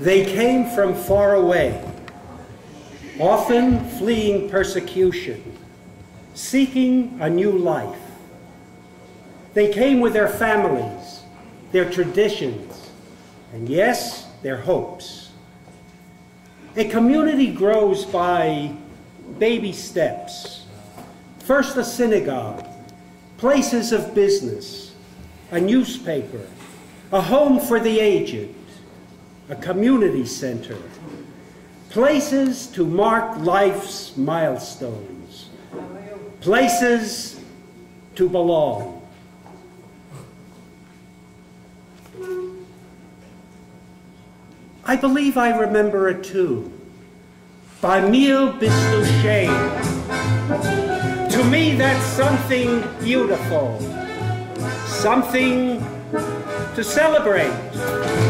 They came from far away, often fleeing persecution, seeking a new life. They came with their families, their traditions, and yes, their hopes. A community grows by baby steps. First a synagogue, places of business, a newspaper, a home for the aged, a community center, places to mark life's milestones, places to belong. I believe I remember it too. Bei Mir Bistu Shein. To me, that's something beautiful, something to celebrate.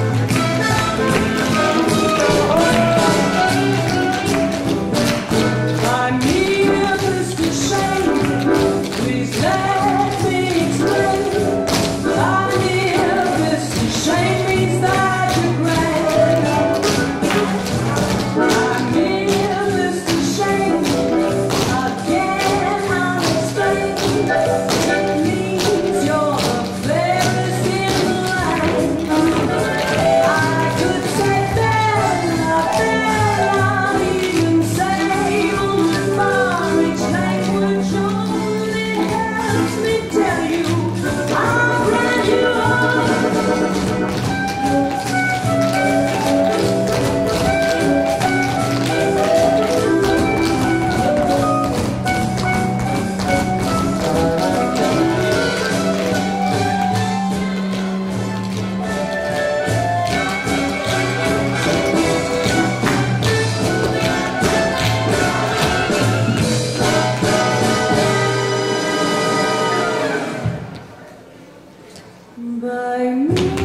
by me.